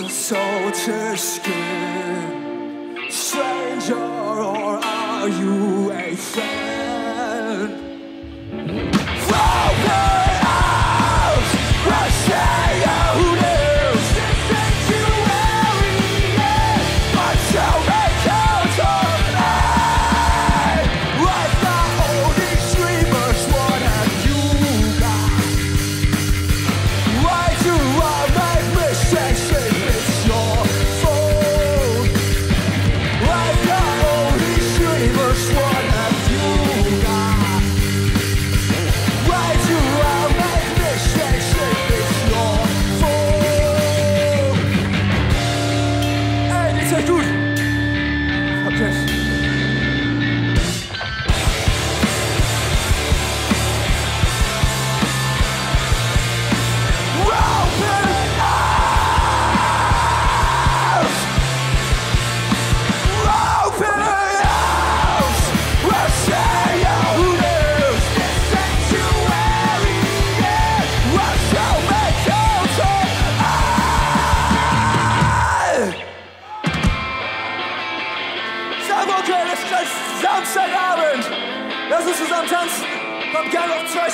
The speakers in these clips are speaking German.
close with skin. Stranger, or are you a friend?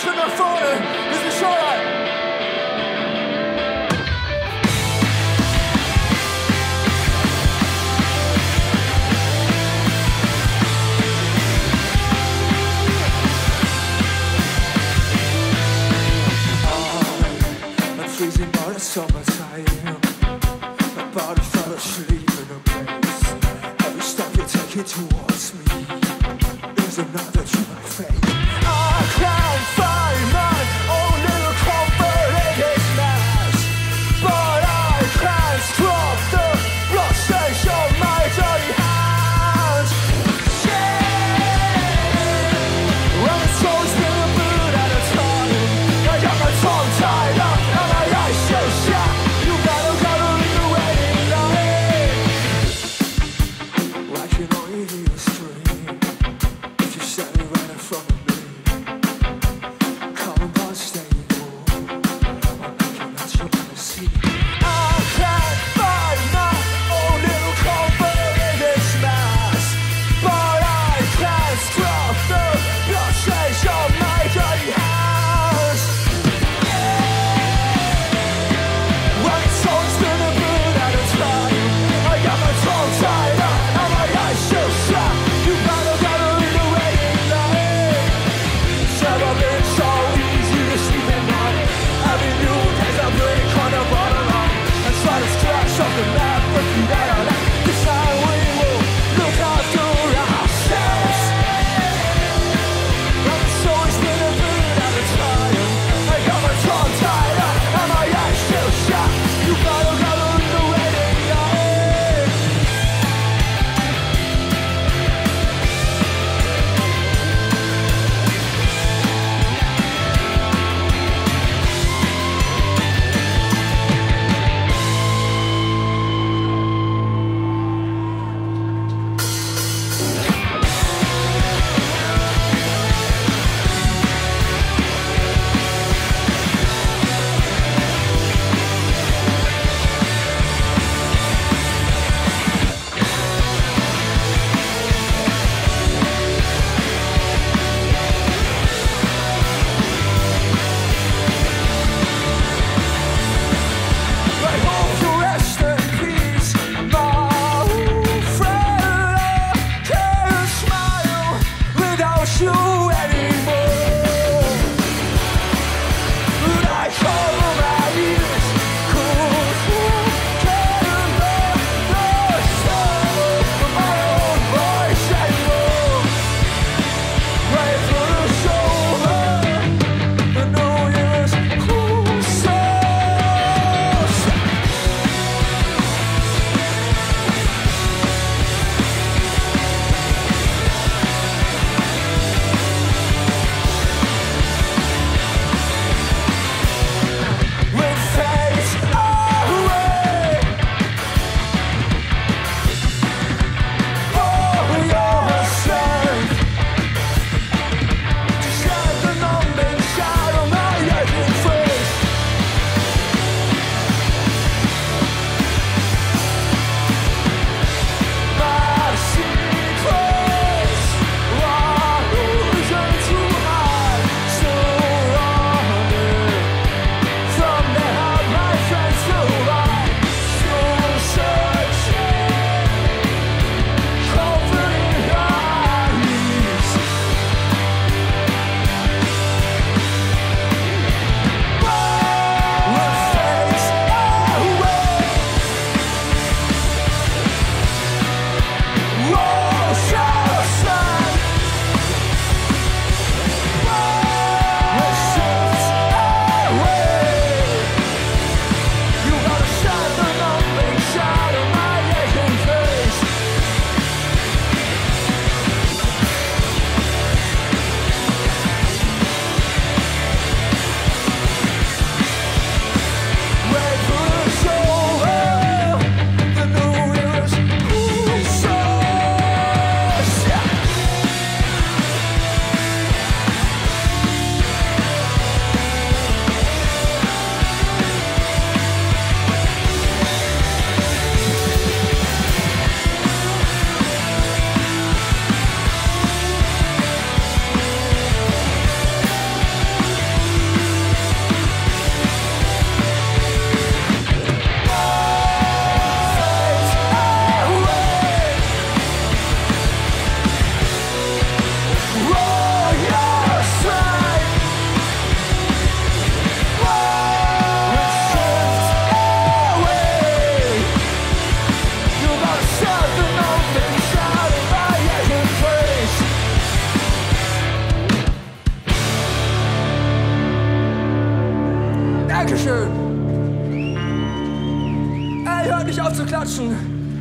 från några Freezing the summertime. Asleep in a place. Every step you take it towards me Is enough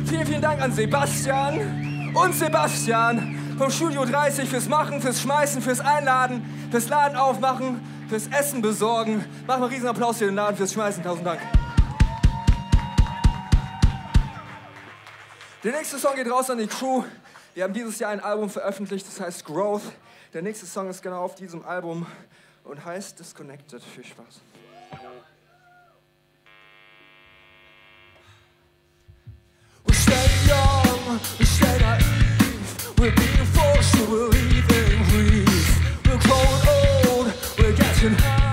Vielen, vielen Dank an Sebastian und Sebastian vom Studio 30 fürs Machen, fürs Schmeißen, fürs Einladen, fürs Laden aufmachen, fürs Essen besorgen. Machen wir einen riesen Applaus für den Laden, fürs Schmeißen. Tausend Dank. Der nächste Song geht raus an die Crew. Wir haben dieses Jahr ein Album veröffentlicht, das heißt Growth. Der nächste Song ist genau auf diesem Album und heißt Disconnected. Viel Spaß. We're being forced to believe in grief. We're growing old, we're getting high.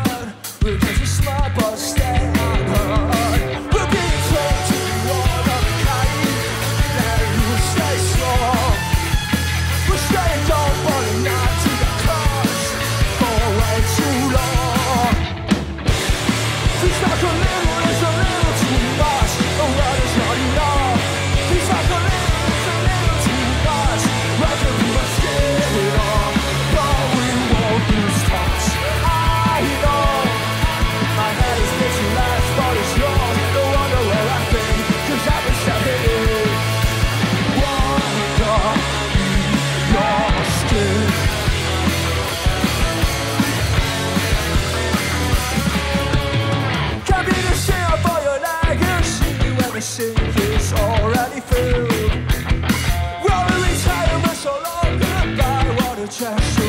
food. Rolling We're so all goodbye. What a chest.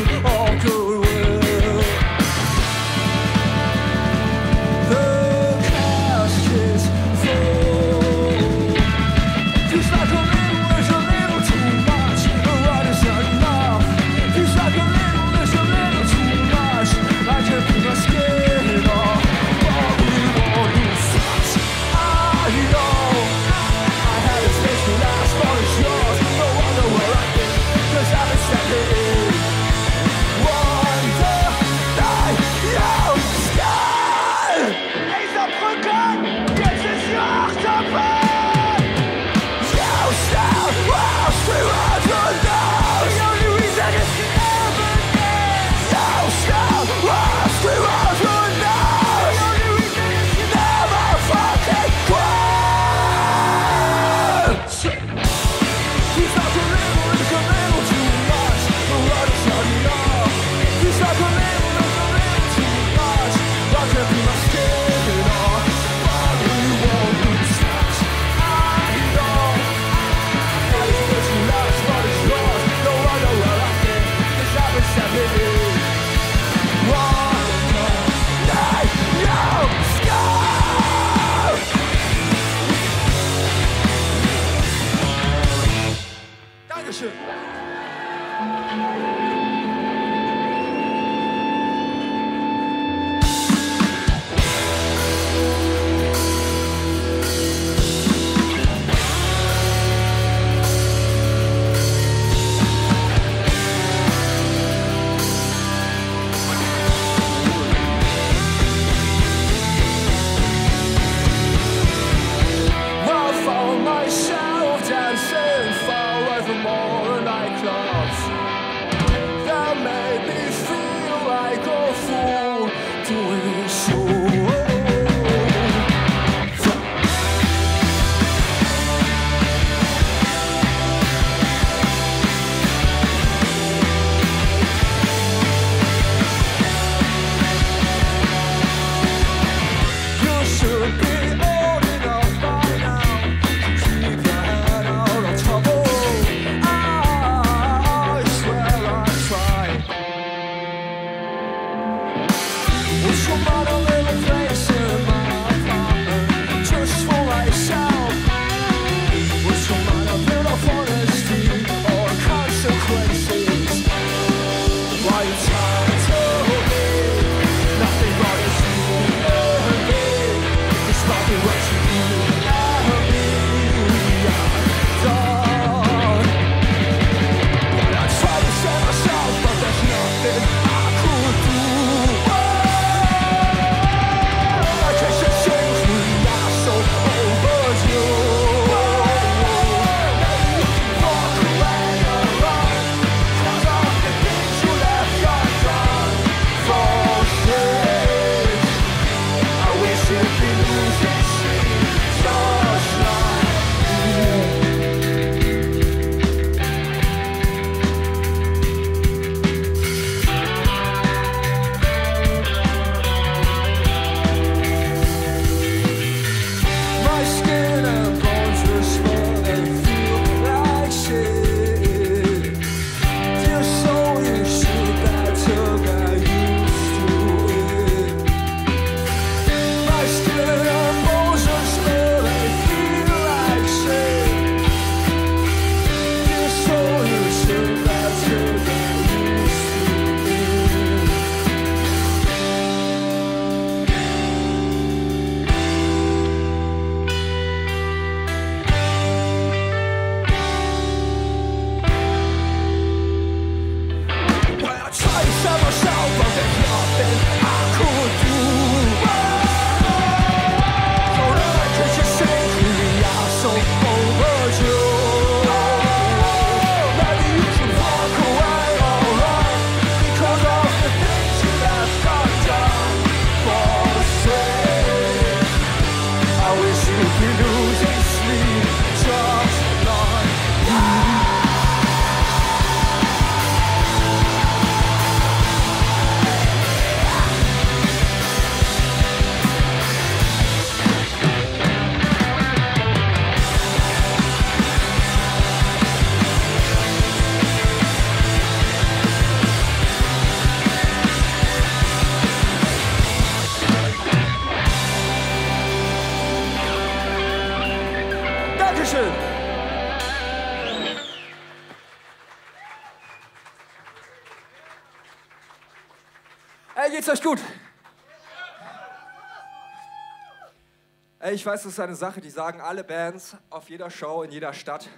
Ich weiß, das ist eine Sache, die sagen alle Bands auf jeder Show in jeder Stadt.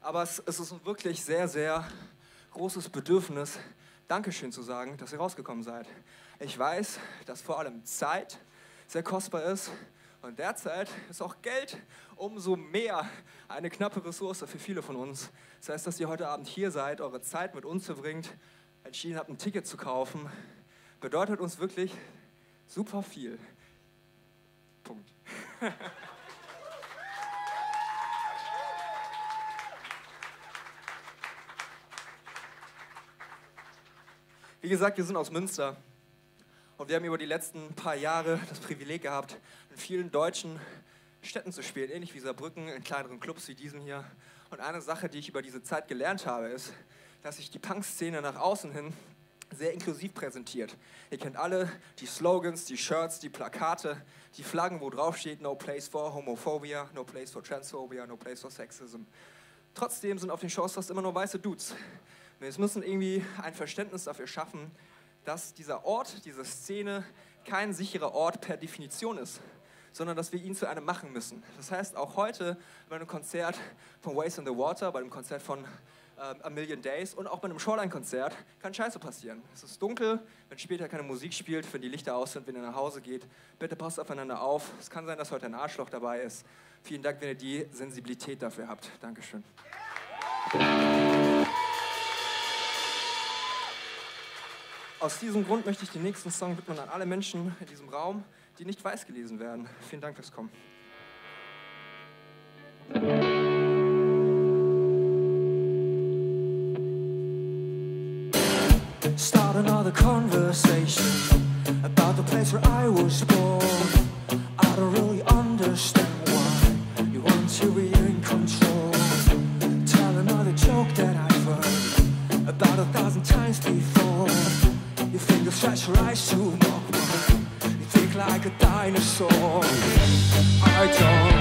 Aber es, es ist ein wirklich sehr, sehr großes Bedürfnis, Dankeschön zu sagen, dass ihr rausgekommen seid. Ich weiß, dass vor allem Zeit sehr kostbar ist und derzeit ist auch Geld umso mehr eine knappe Ressource für viele von uns. Das heißt, dass ihr heute Abend hier seid, eure Zeit mit uns verbringt, entschieden habt, ein Ticket zu kaufen, bedeutet uns wirklich super viel. Punkt. Wie gesagt, wir sind aus Münster und wir haben über die letzten paar Jahre das Privileg gehabt, in vielen deutschen Städten zu spielen, ähnlich wie Saarbrücken, in kleineren Clubs wie diesem hier. Und eine Sache, die ich über diese Zeit gelernt habe, ist, dass sich die Punk-Szene nach außen hin sehr inklusiv präsentiert. Ihr kennt alle die Slogans, die Shirts, die Plakate, die Flaggen, wo drauf steht No place for Homophobia, No place for Transphobia, No place for Sexism. Trotzdem sind auf den Shows fast immer nur weiße Dudes. Wir müssen irgendwie ein Verständnis dafür schaffen, dass dieser Ort, diese Szene kein sicherer Ort per Definition ist, sondern dass wir ihn zu einem machen müssen. Das heißt, auch heute bei einem Konzert von Waste in the Water, bei einem Konzert von ähm, A Million Days und auch bei einem Shoreline-Konzert kann Scheiße passieren. Es ist dunkel, wenn später keine Musik spielt, wenn die Lichter aus sind, wenn ihr nach Hause geht. Bitte passt aufeinander auf. Es kann sein, dass heute ein Arschloch dabei ist. Vielen Dank, wenn ihr die Sensibilität dafür habt. Dankeschön. Aus diesem Grund möchte ich den nächsten Song widmen an alle Menschen in diesem Raum, die nicht weiß gelesen werden. Vielen Dank fürs Kommen. Another conversation about the place where I was born. I don't really understand why you want to be in control. Tell another joke that I've heard about a thousand times before. Your fingers stretch your eyes to mock. You think like a dinosaur. I don't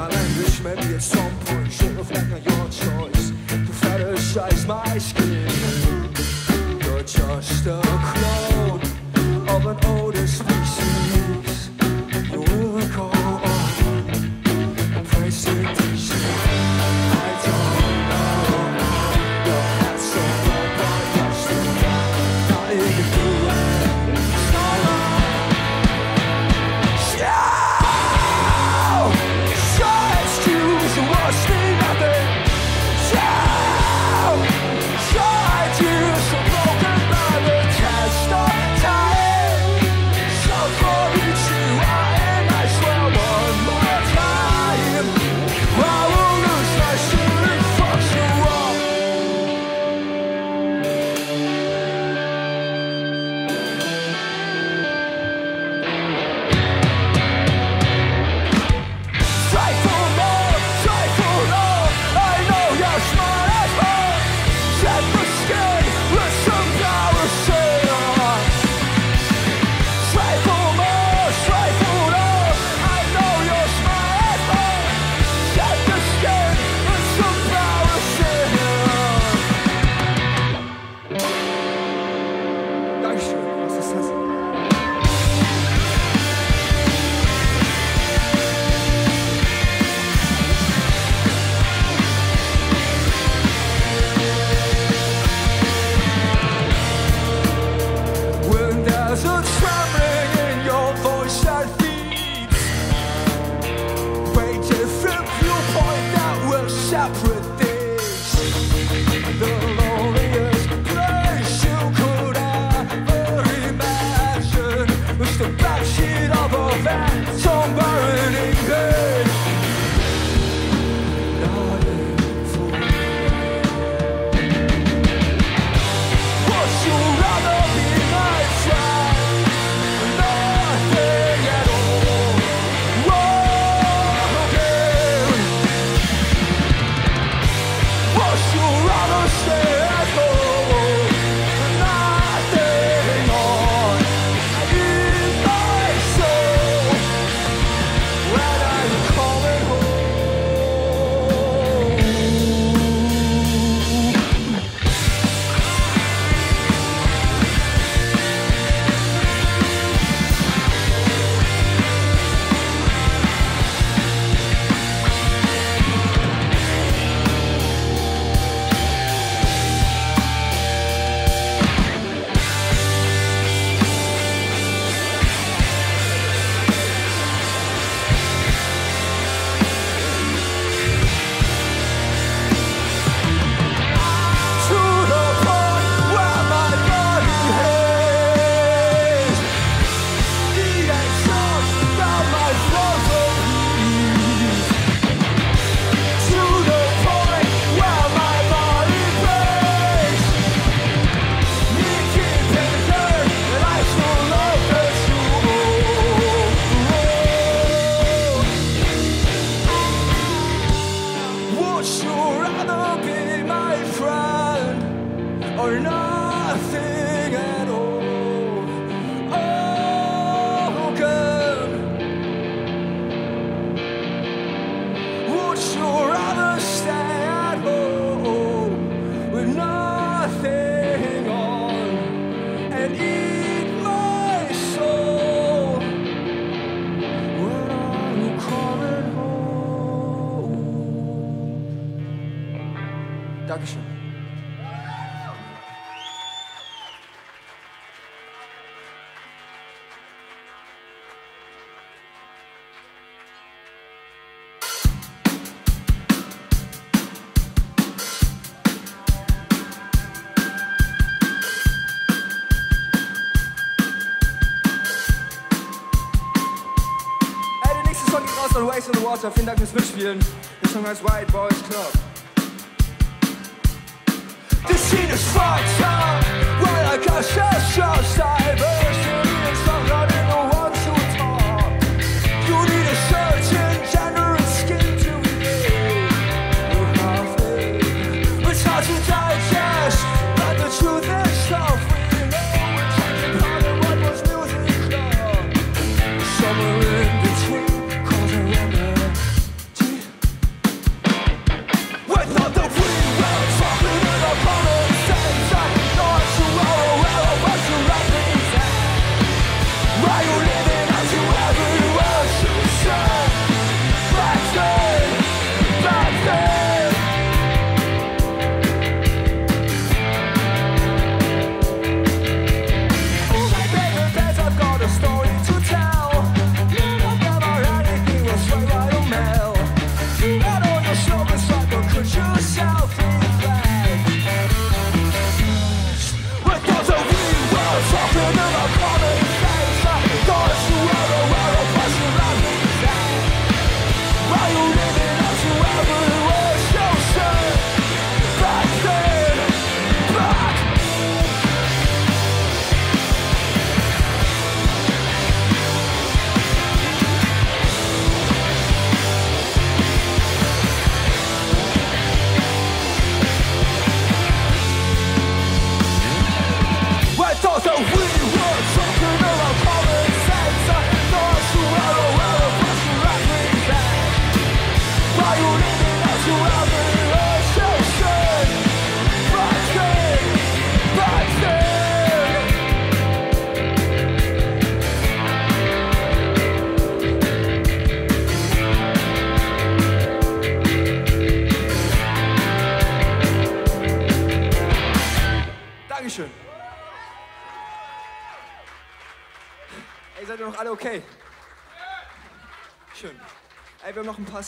my language, maybe at some point should reflect on your choice to fetishize my skin. You're just a clone Ice in the Water. Vielen Dank fürs Mitspielen. Der Song heißt White Boys Club. The scene is fucked up. We're like a.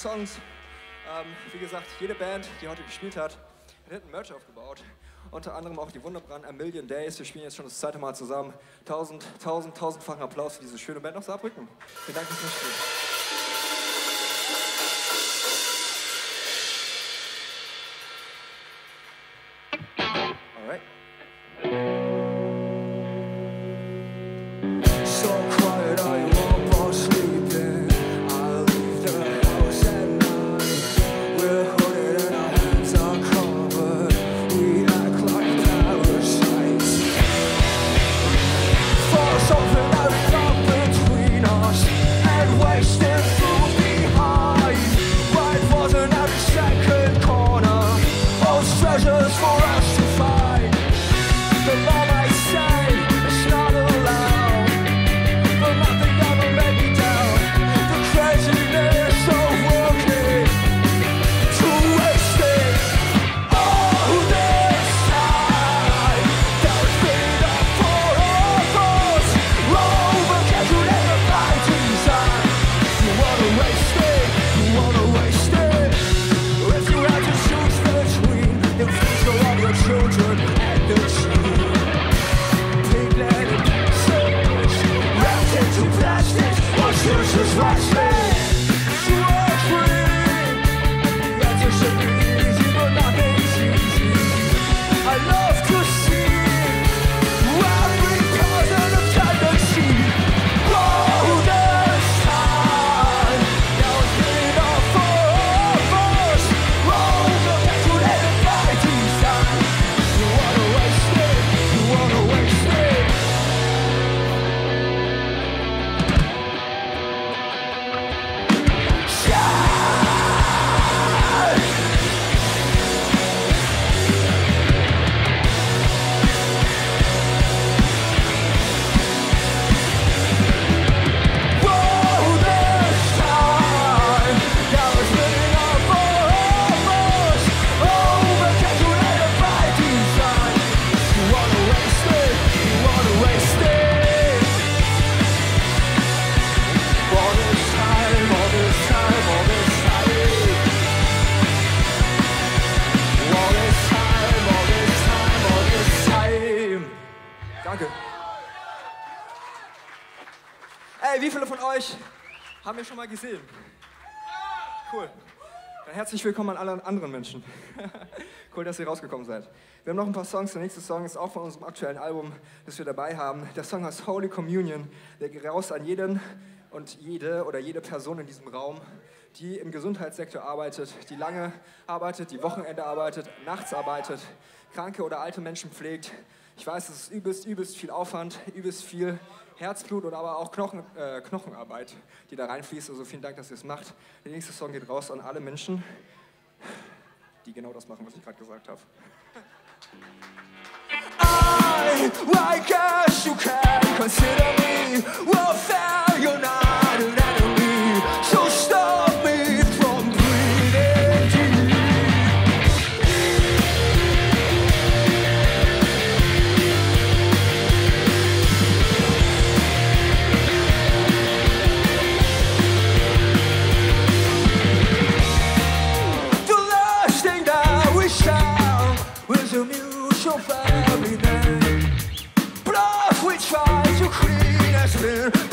Songs. Ähm, wie gesagt, jede Band, die heute gespielt hat, hat einen Merch aufgebaut. Unter anderem auch die Wunderbrand A Million Days. Wir spielen jetzt schon das zweite Mal zusammen. Tausend, tausend, tausendfachen Applaus für diese schöne Band aus Saarbrücken. Vielen Dank fürs Spiel. All. Herzlich willkommen an alle anderen Menschen. cool, dass ihr rausgekommen seid. Wir haben noch ein paar Songs. Der nächste Song ist auch von unserem aktuellen Album, das wir dabei haben. Der Song heißt Holy Communion. Der geht raus an jeden und jede oder jede Person in diesem Raum, die im Gesundheitssektor arbeitet, die lange arbeitet, die Wochenende arbeitet, nachts arbeitet, kranke oder alte Menschen pflegt. Ich weiß, es ist übelst, übelst viel Aufwand, übelst viel Herzblut und aber auch Knochen, äh, Knochenarbeit, die da reinfließt. Also vielen Dank, dass ihr es macht. Der nächste Song geht raus an alle Menschen, die genau das machen, was ich gerade gesagt habe. I, I guess you can consider me you're not an there.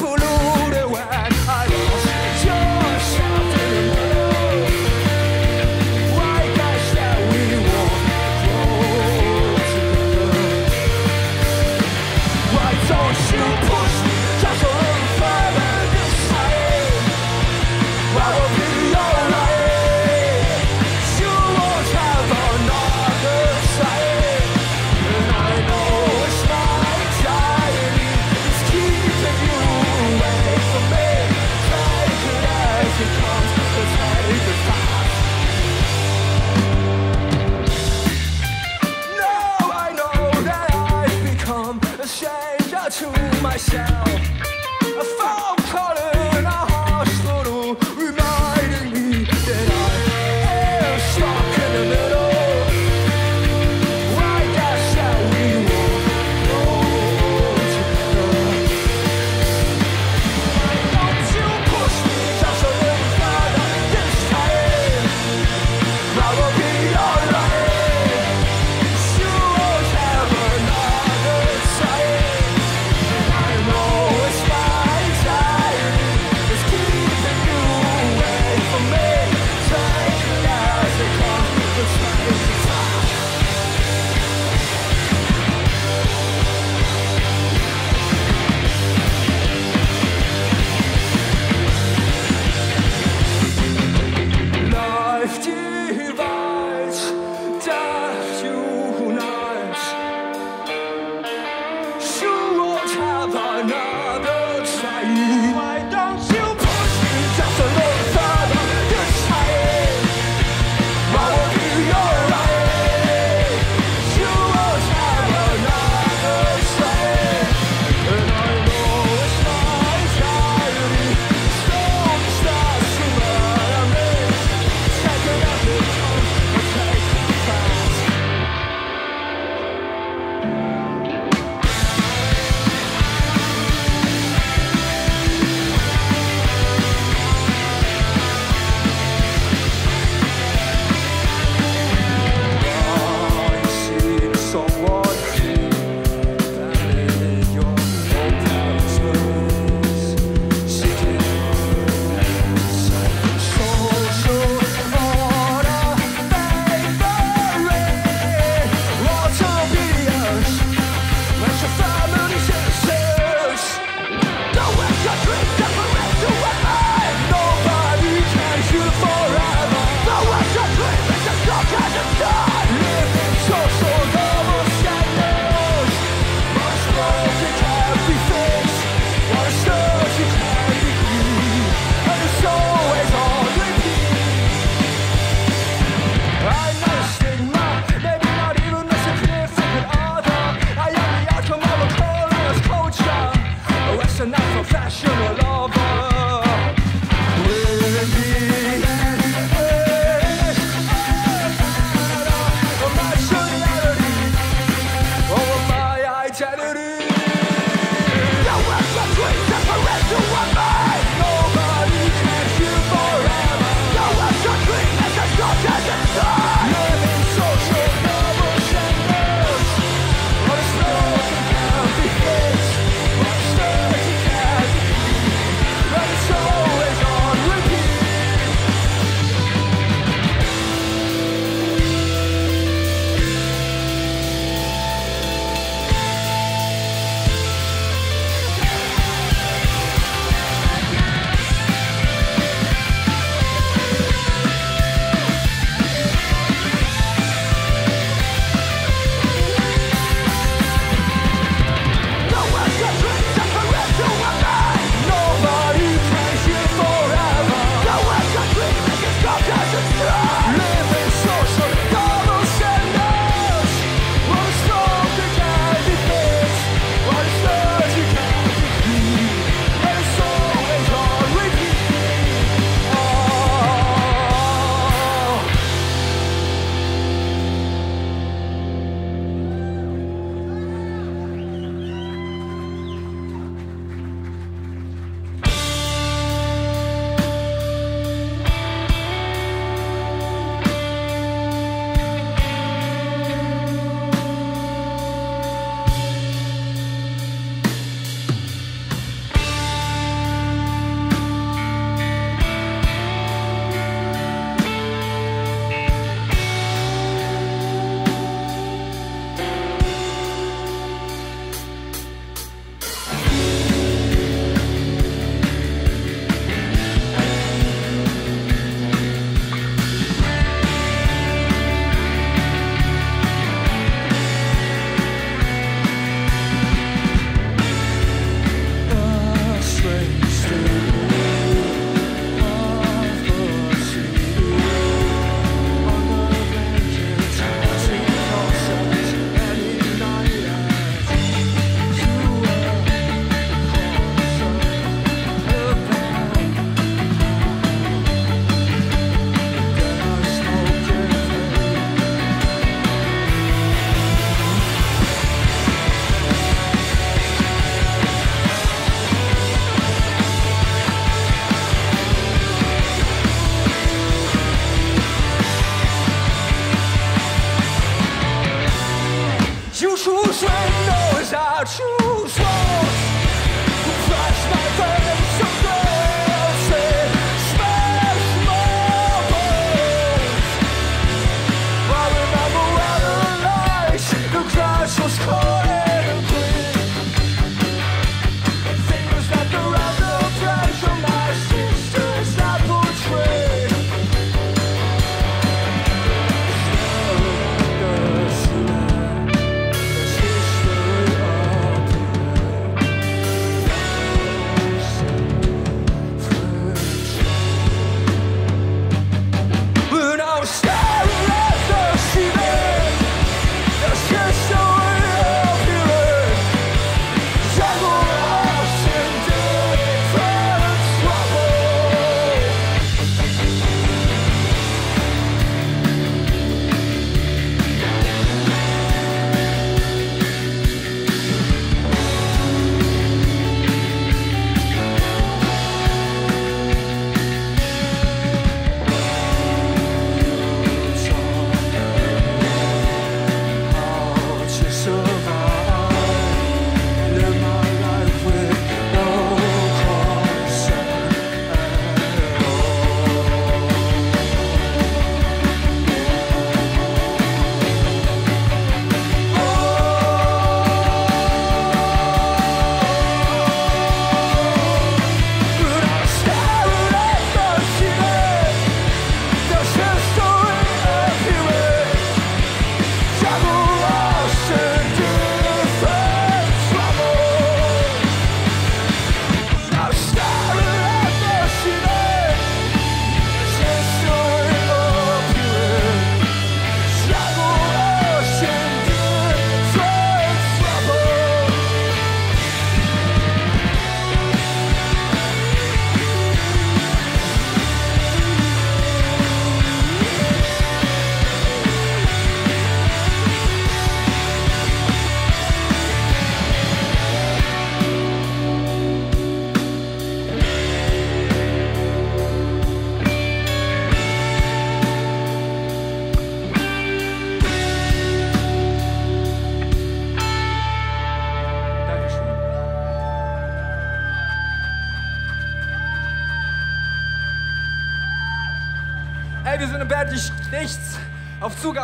true.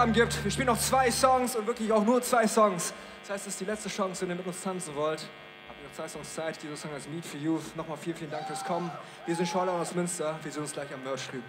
Namen gibt. Wir spielen noch zwei Songs und wirklich auch nur zwei Songs. Das heißt, es ist die letzte Chance, wenn ihr mit uns tanzen wollt. Habt ihr noch zwei Songs Zeit? Dieser Song heißt Meet for Youth. Nochmal vielen, vielen Dank fürs Kommen. Wir sind Schorlau aus Münster. Wir sehen uns gleich am Merch drüben.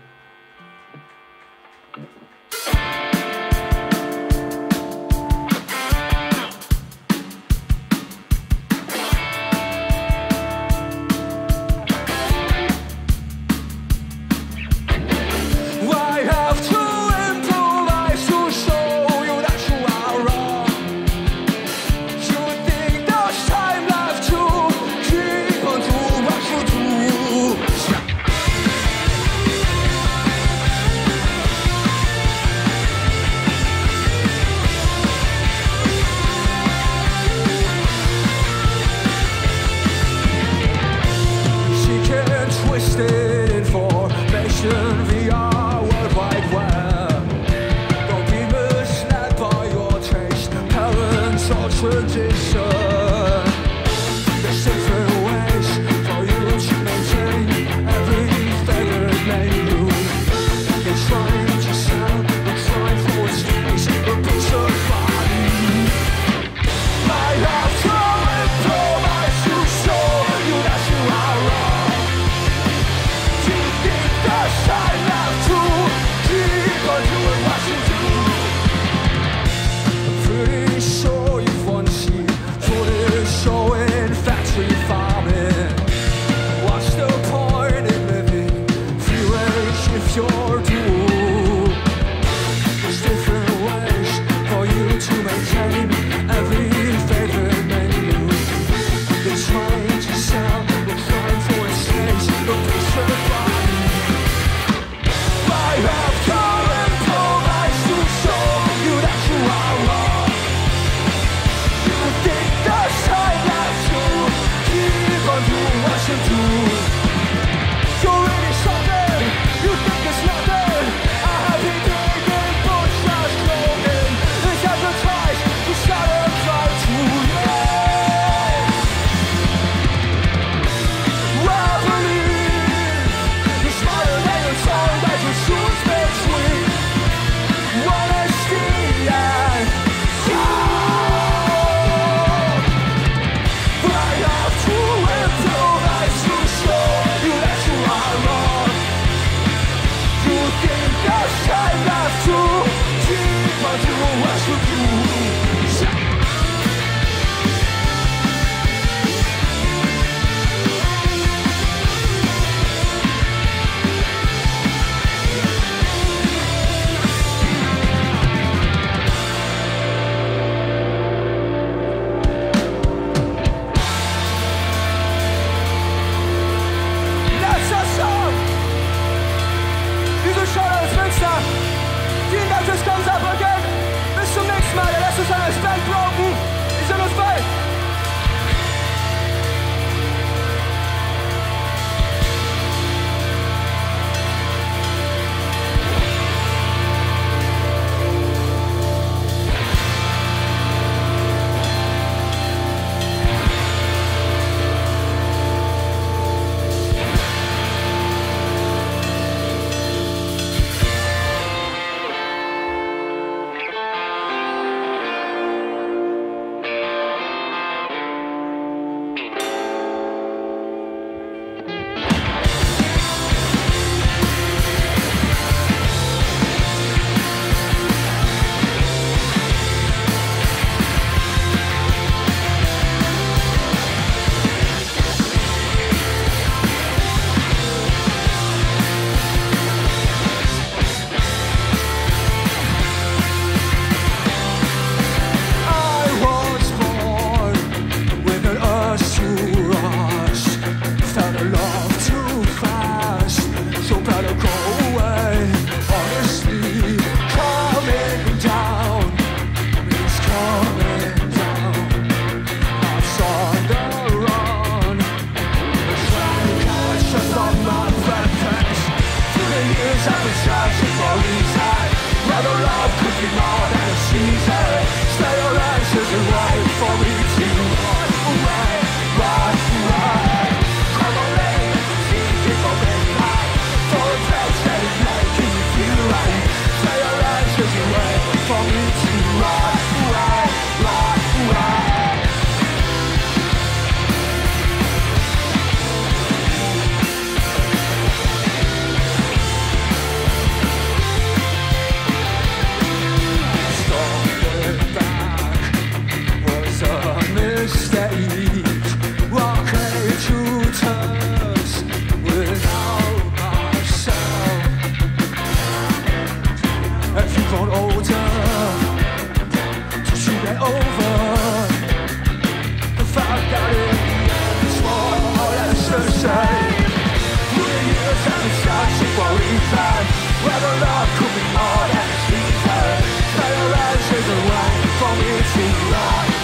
风雨吹